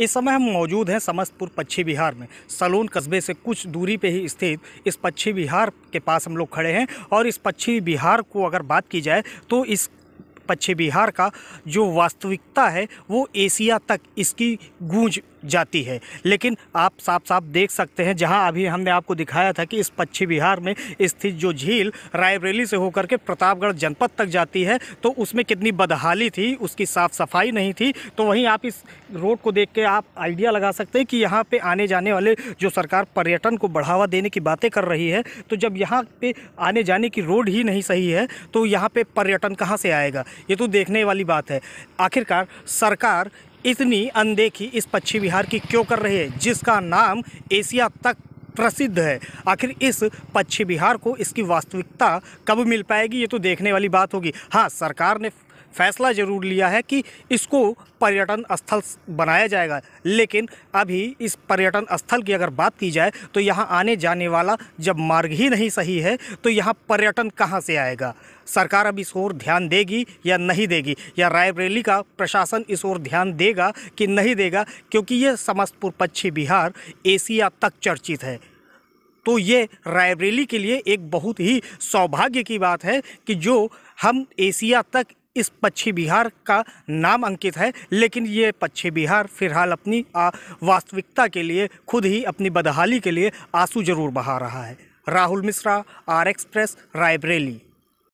इस समय हम मौजूद हैं समस्तपुर पच्छी बिहार में। सलोन कस्बे से कुछ दूरी पे ही स्थित इस पच्छी बिहार के पास हम लोग खड़े हैं और इस पच्छी बिहार को अगर बात की जाए तो इस पश्चिम बिहार का जो वास्तविकता है, वो एशिया तक इसकी गूंज जाती है। लेकिन आप साफ़ साफ़ देख सकते हैं, जहाँ अभी हमने आपको दिखाया था कि इस पश्चिम बिहार में स्थित जो झील रायबरेली से होकर के प्रतापगढ़ जनपद तक जाती है तो उसमें कितनी बदहाली थी, उसकी साफ़ सफ़ाई नहीं थी तो वहीं आप इस रोड को देख के आप आइडिया लगा सकते हैं कि यहाँ पे आने जाने वाले जो सरकार पर्यटन को बढ़ावा देने की बातें कर रही है तो जब यहाँ पे आने जाने की रोड ही नहीं सही है तो यहाँ पे पर्यटन कहाँ से आएगा? ये तो देखने वाली बात है। आखिरकार सरकार इतनी अनदेखी इस पश्चिम बिहार की क्यों कर रही है, जिसका नाम एशिया तक प्रसिद्ध है? आखिर इस पश्चिम बिहार को इसकी वास्तविकता कब मिल पाएगी, ये तो देखने वाली बात होगी। हाँ सरकार ने फैसला ज़रूर लिया है कि इसको पर्यटन स्थल बनाया जाएगा। लेकिन अभी इस पर्यटन स्थल की अगर बात की जाए तो यहाँ आने जाने वाला जब मार्ग ही नहीं सही है तो यहाँ पर्यटन कहाँ से आएगा? सरकार अब इस ओर ध्यान देगी या नहीं देगी? या रायबरेली का प्रशासन इस ओर ध्यान देगा कि नहीं देगा? क्योंकि ये समस्तपुर पश्चिम बिहार, एशिया तक चर्चित है। तो ये रायबरेली के लिए एक बहुत ही सौभाग्य की बात है कि जो हम एशिया तक इस पक्षी बिहार का नाम अंकित है, लेकिन ये पक्षी बिहार फ़िलहाल अपनी वास्तविकता के लिए, खुद ही अपनी बदहाली के लिए आँसू ज़रूर बहा रहा है। Rahul Mishra, R express, Raebareli.